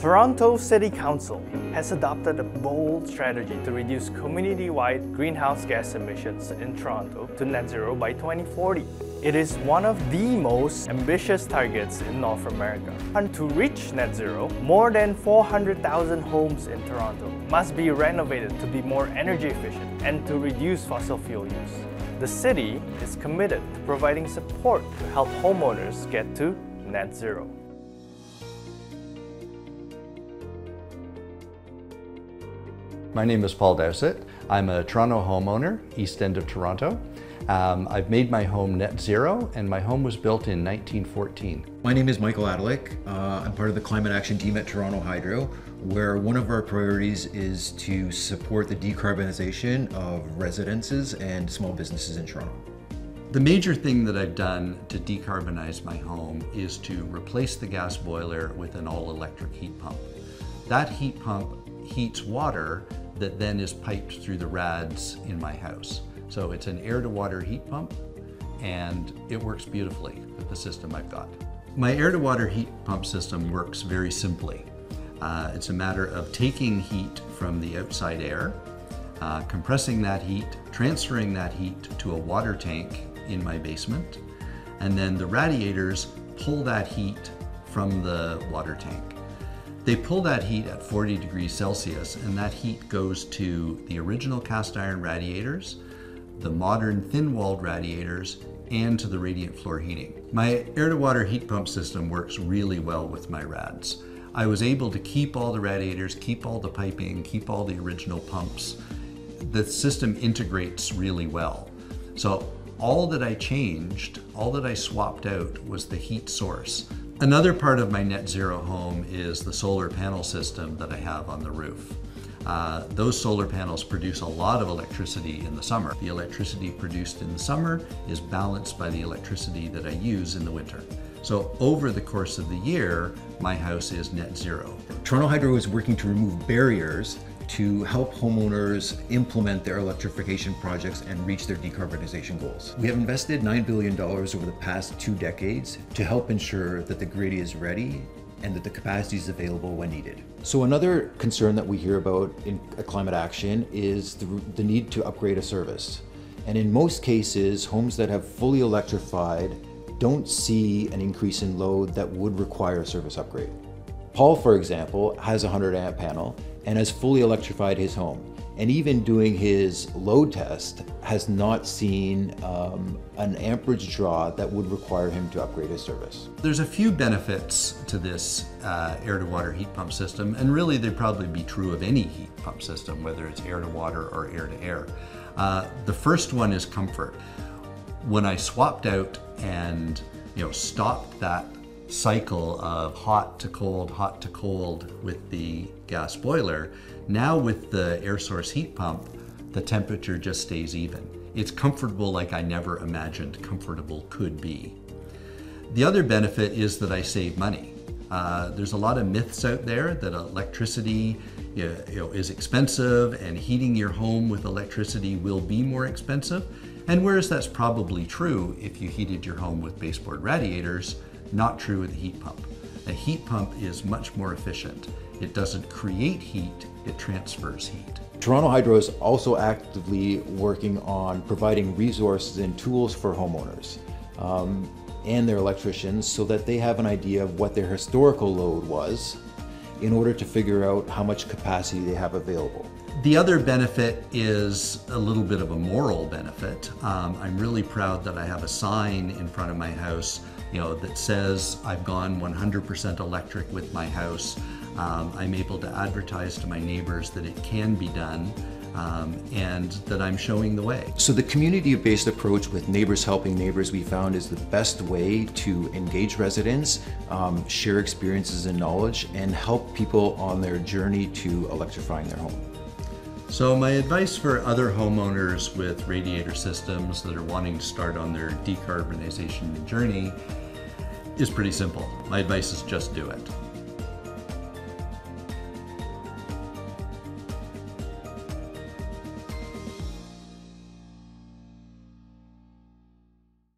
Toronto City Council has adopted a bold strategy to reduce community-wide greenhouse gas emissions in Toronto to net zero by 2040. It is one of the most ambitious targets in North America. And to reach net zero, more than 400,000 homes in Toronto must be renovated to be more energy efficient and to reduce fossil fuel use. The city is committed to providing support to help homeowners get to net zero. My name is Paul Dowsett. I'm a Toronto homeowner, east end of Toronto. Um, I've made my home net zero and my home was built in 1914. My name is Michael Adalik. Uh, I'm part of the climate action team at Toronto Hydro, where one of our priorities is to support the decarbonization of residences and small businesses in Toronto. The major thing that I've done to decarbonize my home is to replace the gas boiler with an all-electric heat pump. That heat pump heats water that then is piped through the rads in my house. So it's an air to water heat pump and it works beautifully with the system I've got. My air to water heat pump system works very simply. Uh, it's a matter of taking heat from the outside air, uh, compressing that heat, transferring that heat to a water tank in my basement, and then the radiators pull that heat from the water tank. They pull that heat at 40 degrees Celsius and that heat goes to the original cast iron radiators, the modern thin-walled radiators, and to the radiant floor heating. My air-to-water heat pump system works really well with my rads. I was able to keep all the radiators, keep all the piping, keep all the original pumps. The system integrates really well. So all that I changed, all that I swapped out was the heat source. Another part of my net zero home is the solar panel system that I have on the roof. Uh, those solar panels produce a lot of electricity in the summer. The electricity produced in the summer is balanced by the electricity that I use in the winter. So over the course of the year, my house is net zero. Toronto Hydro is working to remove barriers to help homeowners implement their electrification projects and reach their decarbonization goals. We have invested $9 billion over the past two decades to help ensure that the grid is ready and that the capacity is available when needed. So another concern that we hear about in climate action is the, the need to upgrade a service. And in most cases, homes that have fully electrified don't see an increase in load that would require a service upgrade. Paul, for example, has a 100 amp panel and has fully electrified his home. And even doing his load test has not seen um, an amperage draw that would require him to upgrade his service. There's a few benefits to this uh, air-to-water heat pump system, and really they'd probably be true of any heat pump system, whether it's air-to-water or air-to-air. Uh, the first one is comfort. When I swapped out and you know stopped that cycle of hot to cold, hot to cold with the gas boiler. Now with the air source heat pump, the temperature just stays even. It's comfortable like I never imagined comfortable could be. The other benefit is that I save money. Uh, there's a lot of myths out there that electricity you know, is expensive and heating your home with electricity will be more expensive. And whereas that's probably true if you heated your home with baseboard radiators, not true with a heat pump. A heat pump is much more efficient. It doesn't create heat, it transfers heat. Toronto Hydro is also actively working on providing resources and tools for homeowners um, and their electricians so that they have an idea of what their historical load was in order to figure out how much capacity they have available. The other benefit is a little bit of a moral benefit. Um, I'm really proud that I have a sign in front of my house you know, that says I've gone 100% electric with my house. Um, I'm able to advertise to my neighbors that it can be done um, and that I'm showing the way. So the community-based approach with Neighbors Helping Neighbors we found is the best way to engage residents, um, share experiences and knowledge, and help people on their journey to electrifying their home. So my advice for other homeowners with radiator systems that are wanting to start on their decarbonization journey is pretty simple. My advice is just do it.